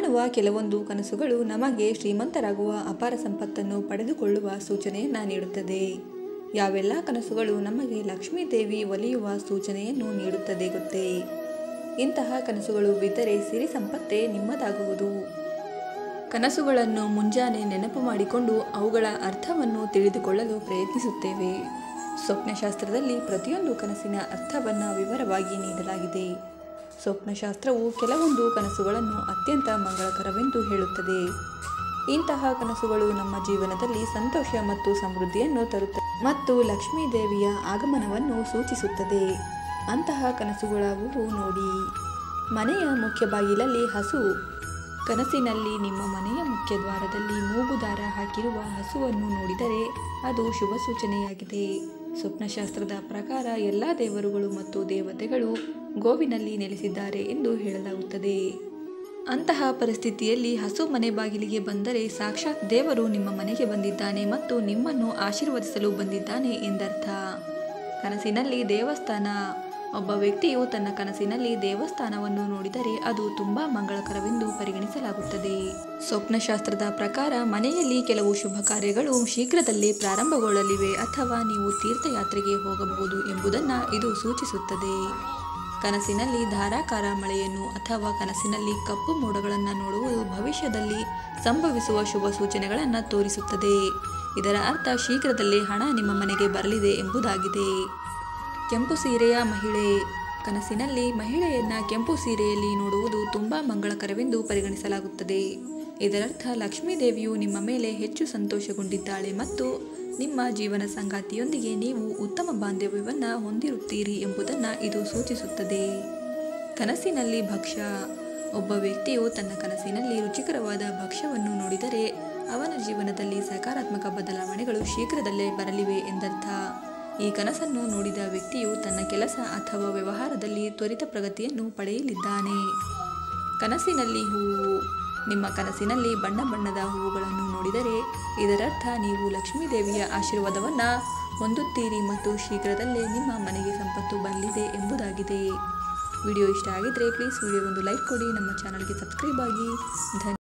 ಕಾಣುವ ಕೆಲವೊಂದು ಕನಸುಗಳು ನಮಗೆ ಶ್ರೀಮಂತರಾಗುವ ಅಪಾರ ಸಂಪತ್ತನ್ನು ಪಡೆದುಕೊಳ್ಳುವ ಸೂಚನೆಯನ್ನು ನೀಡುತ್ತದೆ. ಯಾವೆಲ್ಲ ಕನಸುಗಳು ನಮಗೆ ಲಕ್ಷ್ಮೀ ದೇವಿ ಒಲಿಯುವ ಸೂಚನೆಯನ್ನು ನೀಡುತ್ತದೆ ಗೊತ್ತೇ? ಇಂತಹ ಕನಸುಗಳು ಬಿದ್ದರೆ ಸಿರಿ ಸಂಪತ್ತೇ ನಿಮ್ಮದಾಗುವುದು. ಕನಸುಗಳನ್ನು ಮುಂಜಾನೆ ನೆನಪು ಮಾಡಿಕೊಂಡು ಅವುಗಳ ಅರ್ಥವನ್ನು ತಿಳಿದುಕೊಳ್ಳಲು ಪ್ರಯತ್ನಿಸುತ್ತೇವೆ. ಸ್ವಪ್ನಶಾಸ್ತ್ರದಲ್ಲಿ ಪ್ರತಿಯೊಂದು ಕನಸಿನ ಅರ್ಥವನ್ನು ವಿವರವಾಗಿ ನೀಡಲಾಗಿದೆ. ಸ್ವಪ್ನಶಾಸ್ತ್ರವು ಕೆಲವೊಂದು ಕನಸುಗಳನ್ನು ಅತ್ಯಂತ ಮಂಗಳಕರವೆಂದು ಹೇಳುತ್ತದೆ. ಇಂತಹ ಕನಸುಗಳು ನಮ್ಮ ಜೀವನದಲ್ಲಿ ಸಂತೋಷ ಮತ್ತು ಸಮೃದ್ಧಿಯನ್ನು ತರುತ್ತದೆ ಮತ್ತು ಲಕ್ಷ್ಮೀ ದೇವಿಯ ಆಗಮನವನ್ನು ಸೂಚಿಸುತ್ತದೆ. ಅಂತಹ ಕನಸುಗಳಾಗುವುದು ನೋಡಿ. ಮನೆಯ ಮುಖ್ಯ ಬಾಗಿಲಲ್ಲಿ ಹಸು. ಕನಸಿನಲ್ಲಿ ನಿಮ್ಮ ಮನೆಯ ಮುಖ್ಯ ದ್ವಾರದಲ್ಲಿ ಮೂಗುದಾರ ಹಾಕಿರುವ ಹಸುವನ್ನು ನೋಡಿದರೆ ಅದು ಶುಭ ಸೂಚನೆಯಾಗಿದೆ ಸ್ವಪ್ನಶಾಸ್ತ್ರದ ಪ್ರಕಾರ ಎಲ್ಲ ದೇವರುಗಳು ಮತ್ತು ದೇವತೆಗಳು ಗೋವಿನಲ್ಲಿ ನೆಲೆಸಿದ್ದಾರೆ ಎಂದು ಹೇಳಲಾಗುತ್ತದೆ. ಅಂತಹ ಪರಿಸ್ಥಿತಿಯಲ್ಲಿ ಹಸು ಮನೆ ಬಾಗಿಲಿಗೆ ಬಂದರೆ ಸಾಕ್ಷಾತ್ ದೇವರು ನಿಮ್ಮ ಮನೆಗೆ ಬಂದಿದ್ದಾನೆ ಮತ್ತು ನಿಮ್ಮನ್ನು ಆಶೀರ್ವದಿಸಲು ಬಂದಿದ್ದಾನೆ ಎಂದರ್ಥ. ಕನಸಿನಲ್ಲಿ ದೇವಸ್ಥಾನ. ಒಬ್ಬ ವ್ಯಕ್ತಿಯು ತನ್ನ ಕನಸಿನಲ್ಲಿ ದೇವಸ್ಥಾನವನ್ನು ನೋಡಿದರೆ ಅದು ತುಂಬಾ ಮಂಗಳಕರವೆಂದು ಪರಿಗಣಿಸಲಾಗುತ್ತದೆ. ಸ್ವಪ್ನಶಾಸ್ತ್ರದ ಪ್ರಕಾರ ಮನೆಯಲ್ಲಿ ಕೆಲವು ಶುಭ ಕಾರ್ಯಗಳು ಶೀಘ್ರದಲ್ಲೇ ಪ್ರಾರಂಭಗೊಳ್ಳಲಿವೆ ಅಥವಾ ನೀವು ತೀರ್ಥಯಾತ್ರೆಗೆ ಹೋಗಬಹುದು ಎಂಬುದನ್ನು ಇದು ಸೂಚಿಸುತ್ತದೆ. ಕನಸಿನಲ್ಲಿ ಧಾರಾಕಾರ ಮಳೆಯನ್ನು ಅಥವಾ ಕನಸಿನಲ್ಲಿ ಕಪ್ಪು ಮೋಡಗಳನ್ನು ನೋಡುವುದು ಭವಿಷ್ಯದಲ್ಲಿ ಸಂಭವಿಸುವ ಶುಭ ಸೂಚನೆಗಳನ್ನು ತೋರಿಸುತ್ತದೆ. ಇದರ ಅರ್ಥ ಶೀಘ್ರದಲ್ಲೇ ಹಣ ನಿಮ್ಮ ಮನೆಗೆ ಬರಲಿದೆ ಎಂಬುದಾಗಿದೆ. ಕೆಂಪು ಸೀರೆಯ ಮಹಿಳೆ. ಕನಸಿನಲ್ಲಿ ಮಹಿಳೆಯನ್ನ ಕೆಂಪು ಸೀರೆಯಲ್ಲಿ ನೋಡುವುದು ತುಂಬಾ ಮಂಗಳಕರವೆಂದು ಪರಿಗಣಿಸಲಾಗುತ್ತದೆ. ಇದರರ್ಥ ಲಕ್ಷ್ಮೀದೇವಿಯು ನಿಮ್ಮ ಮೇಲೆ ಹೆಚ್ಚು ಸಂತೋಷಗೊಂಡಿದ್ದಾಳೆ ಮತ್ತು ನಿಮ್ಮ ಜೀವನ ಸಂಗಾತಿಯೊಂದಿಗೆ ನೀವು ಉತ್ತಮ ಬಾಂಧವ್ಯವನ್ನು ಹೊಂದಿರುತ್ತೀರಿ ಎಂಬುದನ್ನು ಇದು ಸೂಚಿಸುತ್ತದೆ. ಕನಸಿನಲ್ಲಿ ಭಕ್ಷ್ಯ. ಒಬ್ಬ ವ್ಯಕ್ತಿಯು ತನ್ನ ಕನಸಿನಲ್ಲಿ ರುಚಿಕರವಾದ ಭಕ್ಷ್ಯವನ್ನು ನೋಡಿದರೆ ಅವನ ಜೀವನದಲ್ಲಿ ಸಕಾರಾತ್ಮಕ ಬದಲಾವಣೆಗಳು ಶೀಘ್ರದಲ್ಲೇ ಬರಲಿವೆ ಎಂದರ್ಥ. ಈ ಕನಸನ್ನು ನೋಡಿದ ವ್ಯಕ್ತಿಯು ತನ್ನ ಕೆಲಸ ಅಥವಾ ವ್ಯವಹಾರದಲ್ಲಿ ತ್ವರಿತ ಪ್ರಗತಿಯನ್ನು ಪಡೆಯಲಿದ್ದಾನೆ. ಕನಸಿನಲ್ಲಿ ಹೂವು. ನಿಮ್ಮ ಕನಸಿನಲ್ಲಿ ಬಣ್ಣ ಬಣ್ಣದ ಹೂವುಗಳನ್ನು ನೋಡಿದರೆ ಇದರರ್ಥ ನೀವು ಲಕ್ಷ್ಮೀ ದೇವಿಯ ಆಶೀರ್ವಾದವನ್ನು ಹೊಂದುತ್ತೀರಿ ಮತ್ತು ಶೀಘ್ರದಲ್ಲೇ ನಿಮ್ಮ ಮನೆಗೆ ಸಂಪತ್ತು ಬರಲಿದೆ ಎಂಬುದಾಗಿದೆ ವಿಡಿಯೋ ಇಷ್ಟ ಆಗಿದ್ದರೆ ಪ್ಲೀಸ್ ವಿಡಿಯೋಗೊಂದು ಲೈಕ್ ಕೊಡಿ, ನಮ್ಮ ಚಾನಲ್ಗೆ ಸಬ್ಸ್ಕ್ರೈಬ್ ಆಗಿ. ಧನ್ಯ